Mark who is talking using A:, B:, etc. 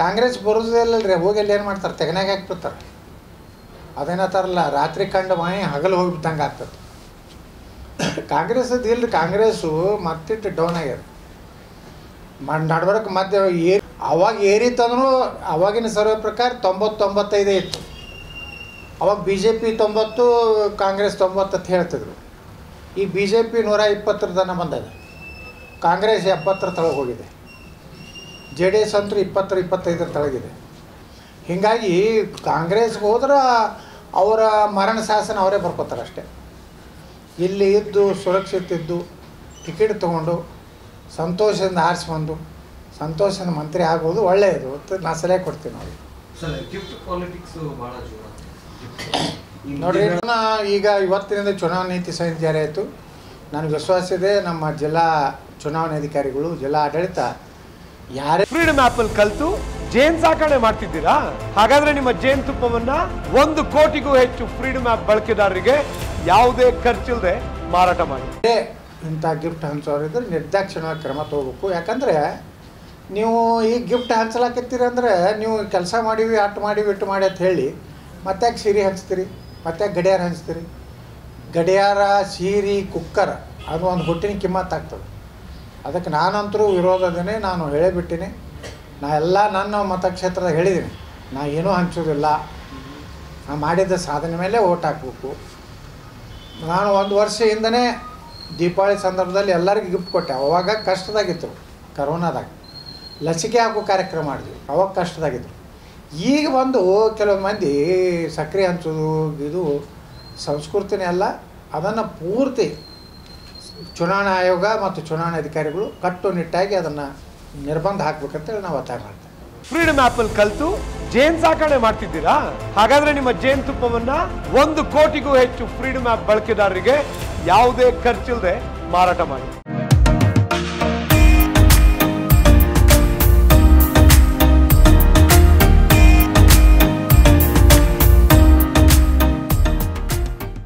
A: ಕಾಂಗ್ರೆಸ್ ಬರೋದಿಲ್ಲಲ್ರಿ ಹೋಗಿ ಅಲ್ಲಿ ಏನು ಮಾಡ್ತಾರೆ, ತೆಗನಾಗ ಹಾಕ್ಬಿಡ್ತಾರೆ ಅದೇನತ್ತಾರಲ್ಲ ರಾತ್ರಿ ಕಂಡು ಮಾಯಿ ಹಗಲು ಹೋಗಿಬಿಟ್ಟಂಗೆ ಆಗ್ತದೆ. ಕಾಂಗ್ರೆಸ್ ಇಲ್ಲ ಕಾಂಗ್ರೆಸ್ಸು ಮತ್ತಿಟ್ಟು ಡೌನ್ ಆಗ್ಯದ ನಡ್ಬರಕ್ಕೆ ಮತ್ತೆ ಏರಿ, ಅವಾಗ ಏರಿತ್ತಂದ್ರೂ ಅವಾಗಿನ ಸರ್ವೆ ಪ್ರಕಾರ ತೊಂಬತ್ತು ತೊಂಬತ್ತೈದೇ ಇತ್ತು. ಅವಾಗ ಬಿ ಜೆ ಪಿ ತೊಂಬತ್ತು, ಕಾಂಗ್ರೆಸ್ ತೊಂಬತ್ತು ಅಂತ ಹೇಳ್ತಿದ್ರು. ಈ ಬಿ ಜೆ ಪಿ ನೂರ ಇಪ್ಪತ್ತರ ತನಕ ಬಂದಿದೆ. ಕಾಂಗ್ರೆಸ್ ಎಪ್ಪತ್ತರ ತಳಗೆ ಹೋಗಿದೆ. ಜೆ ಡಿ ಎಸ್ ಅಂತೂ ಇಪ್ಪತ್ತರ ಇಪ್ಪತ್ತೈದರ ತಳಗಿದೆ. ಹೀಗಾಗಿ ಕಾಂಗ್ರೆಸ್ಗೆ ಹೋದ್ರೆ ಅವರ ಮರಣ ಶಾಸನ ಅವರೇ ಬರ್ಕೋತಾರೆ ಅಷ್ಟೇ. ಇಲ್ಲಿ ಇದ್ದು ಸುರಕ್ಷಿತ ಇದ್ದು ಟಿಕೆಟ್ ತೊಗೊಂಡು ಸಂತೋಷದಿಂದ ಆರಿಸ್ಬಂದು ಸಂತೋಷದಿಂದ ಮಂತ್ರಿ ಆಗೋದು ಒಳ್ಳೆಯದು. ಅಂತ ನಾ ಸಲಹೆ ಕೊಡ್ತೀನಿ ನೋಡಿ ನೋಡ್ರಿ ಈಗ ಇವತ್ತಿನಿಂದ ಚುನಾವಣಾ ನೀತಿ ಸಂಹಿತೆ ಜಾರಿ ಆಯಿತು. ನನಗೆ ವಿಶ್ವಾಸ ಇದೆ ನಮ್ಮ ಜಿಲ್ಲಾ ಚುನಾವಣಾಧಿಕಾರಿಗಳು ಜಿಲ್ಲಾ ಆಡಳಿತ ಯಾರೇ
B: ಫ್ರೀಡಮ್ ಆಪ್ ಅಲ್ಲಿ ಕಲ್ತು ಜೇನ್ ಸಾಕಣೆ ಮಾಡ್ತಿದ್ದೀರಾ? ಹಾಗಾದ್ರೆ ನಿಮ್ಮ ಜೇನ್ ತುಪ್ಪವನ್ನ ಒಂದು ಕೋಟಿಗೂ ಹೆಚ್ಚು ಫ್ರೀಡಮ್ ಆಪ್ ಬಳಕೆದಾರರಿಗೆ ಯಾವುದೇ ಖರ್ಚಿಲ್ಲದೆ ಮಾರಾಟ ಮಾಡಿ.
A: ಇಂಥ ಗಿಫ್ಟ್ ಹಂಚೋರಿದ್ರೆ ನಿರ್ದಾಕ್ಷಿಣ ಕ್ರಮ ತಗೋಬೇಕು. ಯಾಕಂದ್ರೆ ನೀವು ಈ ಗಿಫ್ಟ್ ಹಂಚಲಾಕತ್ತೀರಿ ಅಂದ್ರೆ ನೀವು ಕೆಲಸ ಮಾಡಿವಿ ಅಟ್ ಮಾಡಿವಿ ಇಟ್ಟು ಮಾಡಿ ಅಂತ ಹೇಳಿ ಮತ್ತೆ ಸೀರೆ ಹಂಚ್ತೀರಿ? ಮತ್ತೆ ಗಡಿಯಾರ ಹಂಚ್ತೀರಿ? ಗಡಿಯಾರ ಸೀರೆ ಕುಕ್ಕರ್ ಅದು ಒಂದು ಹೊಟ್ಟಿನ ಕಿಮ್ಮತ್ತು ಆಗ್ತದೆ ಅದಕ್ಕೆ ನಾನಂತರೂ ವಿರೋಧದೇ ನಾನು ಹೇಳಿಬಿಟ್ಟಿನಿ ನಾ ಎಲ್ಲ ನನ್ನ ಮತಕ್ಷೇತ್ರದಾಗ ಹೇಳಿದ್ದೀನಿ ನಾ ಏನೂ ಹಂಚೋದಿಲ್ಲ. ನಾ ಮಾಡಿದ ಸಾಧನೆ ಮೇಲೆ ಓಟ್ ಹಾಕಬೇಕು. ನಾನು ಒಂದು ವರ್ಷ ಹಿಂದನೇ ದೀಪಾವಳಿ ಸಂದರ್ಭದಲ್ಲಿ ಎಲ್ಲರಿಗೂ ಗಿಫ್ಟ್ ಕೊಟ್ಟೆ. ಅವಾಗ ಕಷ್ಟದಾಗಿತ್ತು. ಕರೋನಾದಾಗ. ಲಸಿಕೆ ಹಾಕೋ ಕಾರ್ಯಕ್ರಮ ಮಾಡಿದ್ವಿ. ಅವಾಗ ಕಷ್ಟದಾಗಿತ್ತು. ಈಗ ಬಂದು ಕೆಲವು ಮಂದಿ ಸಕ್ರೆ ಹಂಚೋದು ಇದು ಸಂಸ್ಕೃತಿನೇ ಅಲ್ಲ, ಅದನ್ನು ಪೂರ್ತಿ ಚುನಾವಣಾ ಆಯೋಗ ಮತ್ತು ಚುನಾವಣಾ ಅಧಿಕಾರಿಗಳು ಕಟ್ಟುನಿಟ್ಟಾಗಿ ಅದನ್ನು ನಿರ್ಬಂಧ ಹಾಕ್ಬೇಕಂತೇಳಿ ನಾವು ಒತ್ತಾಯ ಮಾಡ್ತೇವೆ.
B: ಫ್ರೀಡಮ್ ಅಲ್ಲಿ ಕಲ್ತು ಜೇನ್ ಸಾಕಣೆ ಮಾಡ್ತಿದ್ದೀರಾ? ಹಾಗಾದ್ರೆ ನಿಮ್ಮ ಜೇನ್ ತುಪ್ಪವನ್ನ ಒಂದು ಕೋಟಿಗೂ ಹೆಚ್ಚು ಫ್ರೀಡಮ್ ಆಪ್ ಬಳಕೆದಾರರಿಗೆ ಯಾವುದೇ ಖರ್ಚಿಲ್ಲದೆ ಮಾರಾಟ ಮಾಡಿ.